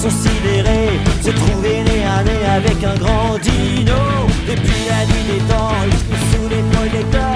sont sidérés. J'ai trouvé nez à nez avec un grand dino. Depuis la nuit des temps, jusqu'au sous les projecteurs.